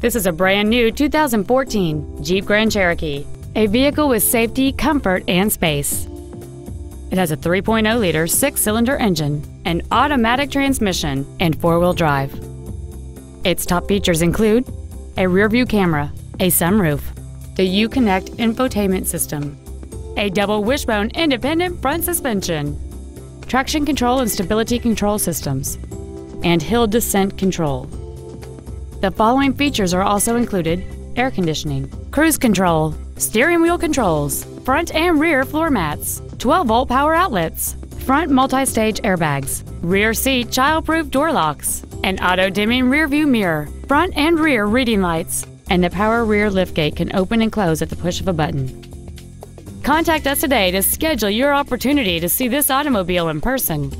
This is a brand new 2014 Jeep Grand Cherokee, a vehicle with safety, comfort, and space. It has a 3.0 liter six cylinder engine, an automatic transmission, and four wheel drive. Its top features include a rear view camera, a sunroof, the Uconnect infotainment system, a double wishbone independent front suspension, traction control and stability control systems, and hill descent control. The following features are also included air conditioning, cruise control, steering wheel controls, front and rear floor mats, 12 volt power outlets, front multi stage airbags, rear seat child-proof door locks, an auto dimming rear view mirror, front and rear reading lights, and the power rear liftgate can open and close at the push of a button. Contact us today to schedule your opportunity to see this automobile in person.